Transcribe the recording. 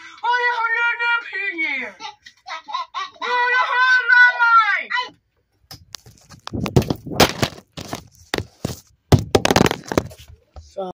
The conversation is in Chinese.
哎呀好热